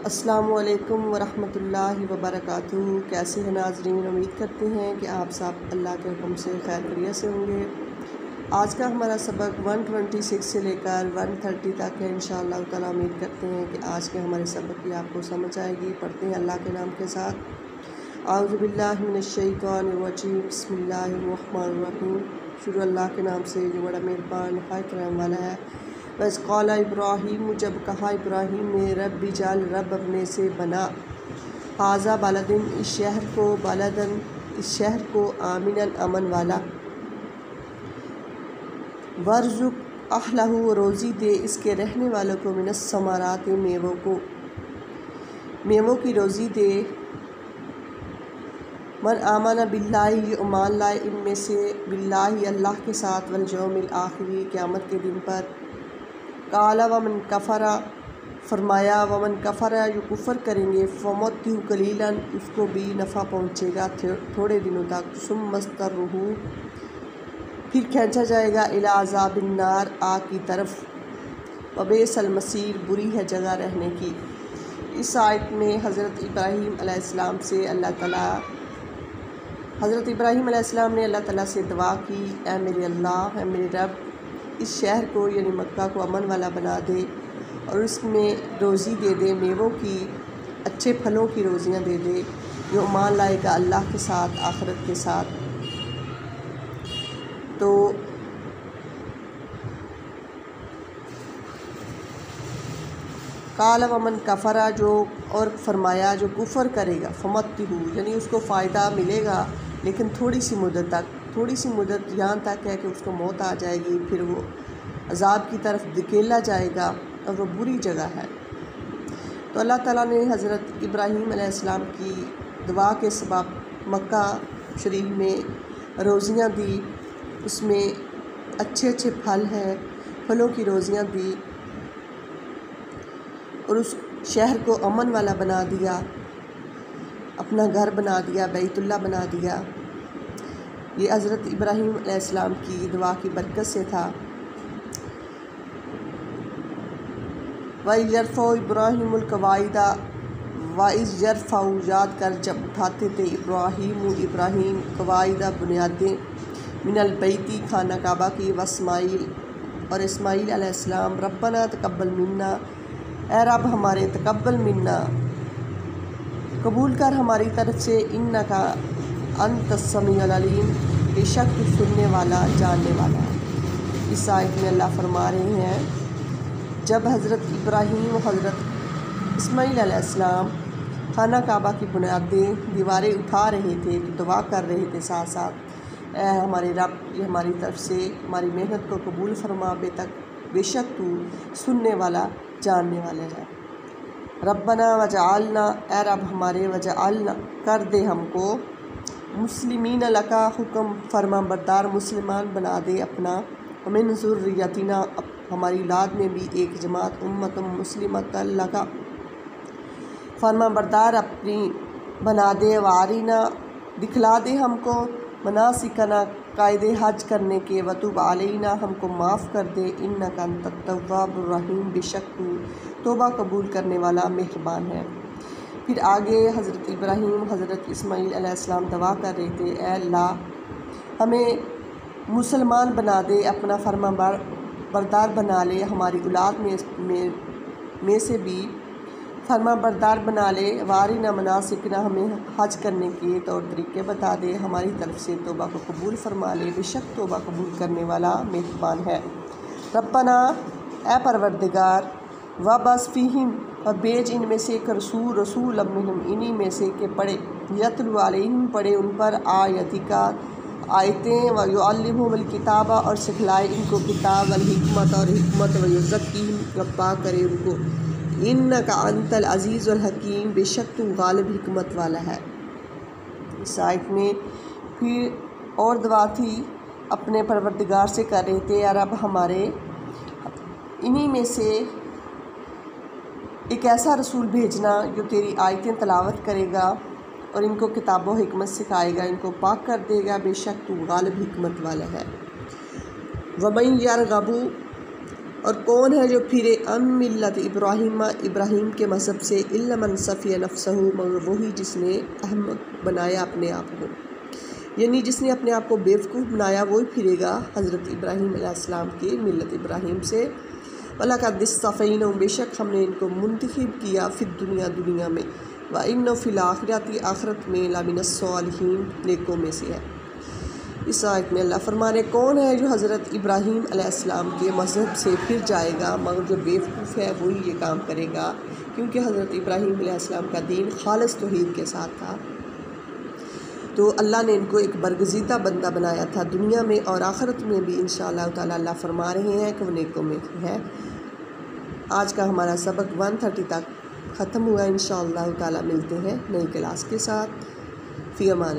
अस्सलाम वालेकुम वरहमतुल्लाहि वबरकातुहू। कैसे हैं नाजरीन? उम्मीद करते हैं कि आप सब अल्लाह के हुक्म से खैर करिया से होंगे। आज का हमारा सबक 126 से लेकर 130 तक है। इन ताला उम्मीद करते हैं कि आज के हमारे सबक की आपको समझ आएगी। पढ़ते हैं अल्लाह के नाम के साथ। आउज़बिल्लिमिनशैतानरजीम बसमीम शुरू अल्लाह के नाम से जो बड़ा मेहरबान नहायत रहम वाला है। बस कौला इब्राहिम, जब कहा इब्राहिम ने, रब भी जाल, रब अपने से बना। हाजा बालदिन इस शहर को, बालदन इस शहर को आमिन अमन वाला। वर्जुक अहलहू, रोज़ी दे इसके रहने वालों को मिनस समारात मेवों को। मेवों की रोज़ी दे। मन आमाना बिल्लाही उमान लाए इनमें से बिल्लाही अल्लाह के साथ वलजोमिल आखिरी, क़्यामत के दिन पर। काला वमन कफ़रा, फरमाया, वमन कफ़रा जो कुफ़र करेंगे फ़मत कलीलन उसको भी नफ़ा पहुँचेगा थोड़े दिनों तक। सुम मस्तर रूहू फिर खींचा जाएगा इलाज़ाबिन्नार आग की तरफ़। वबेसल मसीर, बुरी है जगह रहने की। इस आयत में हज़रत इब्राहीम अलैहिस्सलाम से अल्लाह ताला हज़रत इब्राहीम अलैहिस्सलाम ने अल्लाह ताला से दुआ की ए मेरे अल्लाह है मेरे रब इस शहर को, यानी मक्का को अमन वाला बना दे और उसमें रोज़ी दे दे, मेवों की, अच्छे फलों की रोज़ियाँ दे दे, जो मान लाएगा अल्लाह के साथ, आखरत के साथ। तो काल वमन कफ़रा जो और फरमाया जो कुफ़र करेगा फमत हु यानी उसको फ़ायदा मिलेगा, लेकिन थोड़ी सी मुदत तक। थोड़ी सी मुदत यहाँ तक है कि उसको मौत आ जाएगी, फिर वो अजाब की तरफ़ धकेला जाएगा और वो बुरी जगह है। तो अल्लाह ताला ने हज़रत इब्राहीम की दुआ के सबब मक्का शरीफ में रोज़ियाँ दी। उसमें अच्छे अच्छे फल हैं, फलों की रोज़ियाँ दी और उस शहर को अमन वाला बना दिया, अपना घर बना दिया, बैतुल्ला बना दिया। ये हज़रत इब्राहीम अलैहिस्सलाम की दुआ की बरकत से था। वरफ़ो इब्राहीमकवायदा वाइस यरफ़ा याद कर जब उठाते थे इब्राहीम इब्राहीम कवायदा बुनियादें, मिनल बैती खाना काबा की वसमाइल और इसमाईल अलैहिस्सलाम रब्बना तकब्बल मिन्ना, ए रब हमारे तकब्बल मिन्ना, कबूल कर हमारी तरफ़ से इन्ना का अंत अंतसमीम बेशक तो सुनने वाला, जानने वाला है। इस आयत में अल्लाह फरमा रहे हैं, जब हज़रत इब्राहीम हज़रत इसमाईसम खाना काबा की बुनियादें दीवारें उठा रहे थे तो दुआ कर रहे थे साथ साथ ए हमारे रब, ये हमारी तरफ़ से हमारी मेहनत को कबूल फरमा बे तक बेशक तू सुनने वाला, जानने वाले है। रबना वजालना ए रब हमारे वजालना कर दे हमको मुसलिमीन लका हुक्म फरमा बरदार मुसलमान बना दे अपना। हमें ज़ुर्रियतिना हमारी लाद में भी एक जमात उम्मत मुस्लिमत लका फरमा बरदार अपनी बना दे वारीना, दिखला दे हमको। मना सिकना कायदे हज करने के वतुब आलीना, हमको माफ़ कर दे। इन का तवाबरहीम बेशक तोबा कबूल करने वाला मेहरबान है। फिर आगे हज़रत इब्राहीम, हज़रत इसमाईल दवा कर रहे थे अल्लाह, हमें मुसलमान बना दे, अपना फरमा बरदार बना ले, हमारी औलाद में में में से भी फर्मा बरदार बना ले, वारी न मना सीखना हमें हज करने के तौर तरीके बता दे, हमारी तरफ़ से तोबा को कबूल फरमा ले, बेशक तोबा कबूल करने वाला मेहरबान है। रपना ए परवरदिगार व बस फ़ीम और बेज इनमें से एक रसूल रसूल अमिनम इन्हीं में से के पढ़े यतलम पढ़े उन पर आयतिका आयतें, व किताबा और सिखलाए इनको किताब हमत और हमत व युज़क्की रब्बा करे उनको। इन का अंतल अज़ीज़ हकीम बेशक तू गालिब हमत वाला है। इस आयत में फिर और दवा थी अपने परवरदिगार से कर रहे थे यार अब हमारे, इन्हीं में से एक ऐसा रसूल भेजना जो तेरी आयतें तलावत करेगा और इनको किताब हमत सिखाएगा, इनको पाक कर देगा, बेशक तू गालब हमत वाला है। वमई यार गबू और कौन है जो फिरे अम मिलत इब्राहिम इब्राहिम के मज़हब से इल्मन सफ़ी नफसहू, मगर वही जिसने अहमद बनाया अपने आप को। यानी जिसने अपने आप को बेवकूफ़ बनाया, वही फिरेगा हज़रत इब्राहिम के मिलत इब्राहिम से। वला का दिसफ़ीन बेशक हमने इनको मुंतखब किया फिर दुनिया दुनिया में। व इन फ़िल आखिरती आखरत में लामिनसालहीन नेकों में से है। इस आयत में अल्लाह फरमा रहे कौन है जो हज़रत इब्राहीम अलैहिस्सलाम के मज़हब से फिर जाएगा, मगर जो बेवकूफ़ है वही ये काम करेगा? क्योंकि हज़रत इब्राहीम का दीन खालस तोहीद के साथ था। तो अल्लाह ने इनको एक बरगजीदा बंदा बनाया था दुनिया में और आखरत में भी इन ताला अल्लाह फरमा रहे हैं कि वो नेकों में है। आज का हमारा सबक वन थर्टी तक ख़त्म हुआ। इन ताला मिलते हैं नई क्लास के साथ। फ़ी अमान